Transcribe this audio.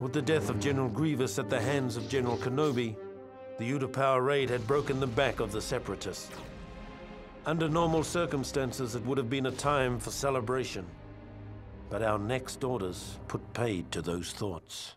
With the death of General Grievous at the hands of General Kenobi, the Utapau raid had broken the back of the Separatists. Under normal circumstances, it would have been a time for celebration. But our next orders put paid to those thoughts.